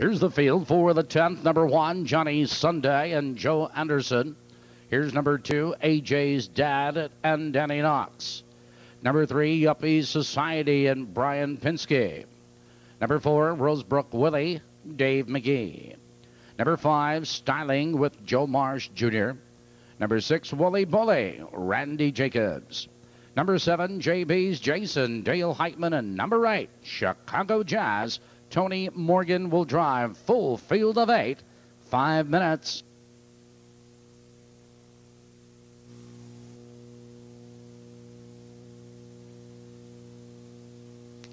Here's the field for the 10th. Number one, Johnny Sunday and Joe Anderson. Here's number two, AJ's dad and Danny Knox. Number three, Yuppie Society and Brian Pinsky. Number four, Rosebrook Willie, Dave McGee. Number five, Styling with Joe Marsh Jr. Number six, Wooly Bully, Randy Jacobs. Number seven, JB's Jason, Dale Heitman. And number eight, Chicago Jazz, Tony Morgan will drive full field of eight, five minutes.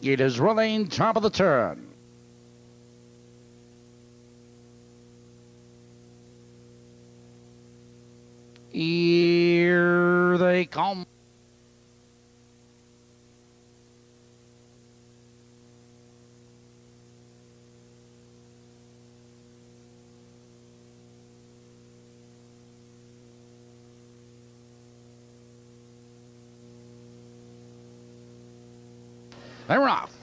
It is running top of the turn. Here they come. They're off.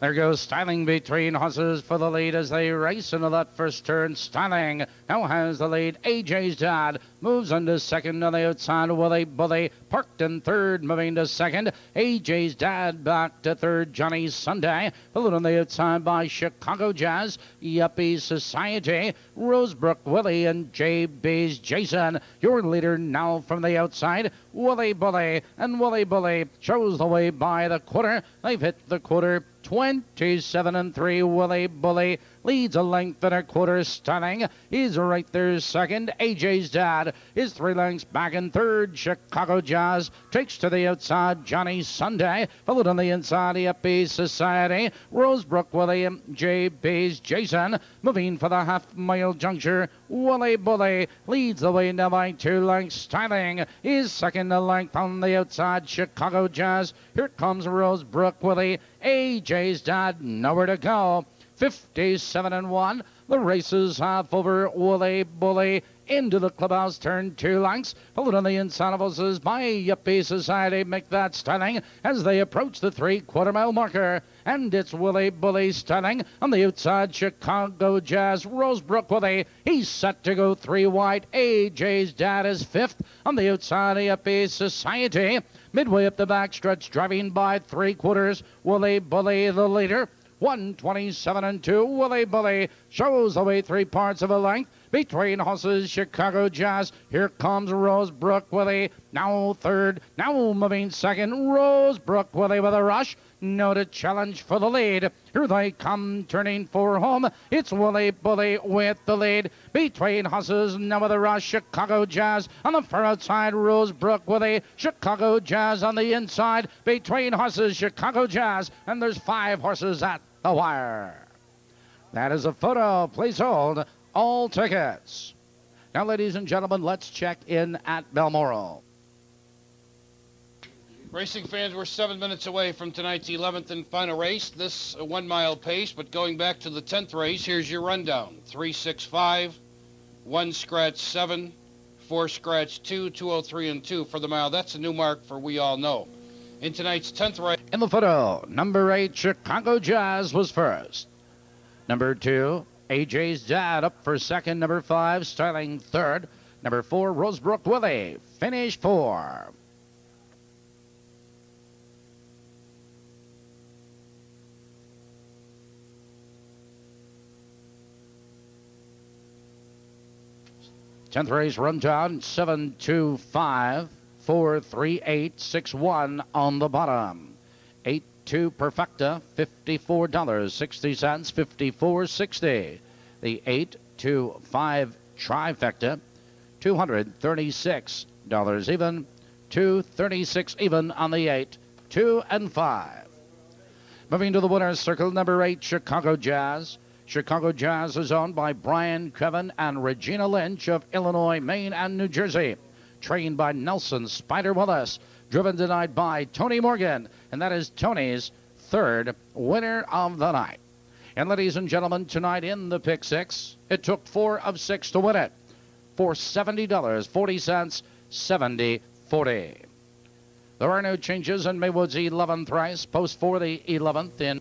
There goes Styling between horses for the lead as they race into that first turn. Styling now has the lead. AJ's dad moves into second on the outside. Wooly Bully parked in third, moving to second. AJ's dad back to third. Johnny Sunday followed on the outside by Chicago Jazz, Yuppie Society, Rosebrook Willie, and JB's Jason. Your leader now from the outside. Wooly Bully and Wooly Bully shows the way by the quarter. They've hit the quarter 27 and 3. Wooly Bully leads a length and a quarter. Styling. He's right there second. AJ's dad is three lengths back in third. Chicago Jazz takes to the outside. Johnny Sunday followed on the inside. Yuppie Society. Rosebrook William. JB's Jason moving for the half mile juncture. Wooly Bully leads the way now by two lengths. Styling is second a length on the outside. Chicago Jazz. Here comes Rosebrook Willie. AJ's dad nowhere to go. 57 and 1. The races half over Wooly Bully into the clubhouse, turn two lengths. Followed on the inside of us by Yuppie Society. Make that stunning as they approach the three quarter mile marker. And it's Wooly Bully stunning on the outside. Chicago Jazz Rosebrook Willie. He's set to go three wide. AJ's dad is fifth on the outside. Yuppie Society. Midway up the back stretch, driving by three quarters. Wooly Bully the leader. 127 and 2. Wooly Bully shows away three parts of a length between horses Chicago Jazz. Here comes Rosebrook Willie. Now third. Now moving second. Rosebrook Willie with a rush. No to challenge for the lead. Here they come, turning for home. It's Wooly Bully with the lead. Between horses, now with a rush. Chicago Jazz on the far outside. Rosebrook Willie. Chicago Jazz on the inside. Between horses, Chicago Jazz. And there's five horses at the wire. That is a photo. Please hold all tickets. Now, ladies and gentlemen, let's check in at Balmoral. Racing fans, we're seven minutes away from tonight's 11th and final race. This uh, one mile pace, but going back to the 10th race, here's your rundown 365, 1 scratch 7, 4 scratch 2, 203 and 2 for the mile. That's a new mark for we all know. In tonight's 10th race. In the photo, number 8, Chicago Jazz was first. Number 2, AJ's Dad up for second. Number 5, Styling third. Number 4, Rosebrook Willie, finish four. Tenth race rundown seven two four three eight six one on the bottom. Eight two perfecta fifty four dollars sixty cents fifty four sixty. The eight two five trifecta two hundred thirty six dollars even. Two thirty six even on the eight two and five. Moving to the winner's circle, number eight Chicago Jazz. Chicago Jazz is owned by Brian Kevin and Regina Lynch of Illinois, Maine, and New Jersey. Trained by Nelson Spider Willis. Driven tonight by Tony Morgan. And that is Tony's third winner of the night. And ladies and gentlemen, tonight in the pick six, it took four of six to win it. For $70.40, 70 40. There are no changes in Maywood's 11th race. Post for the 11th in.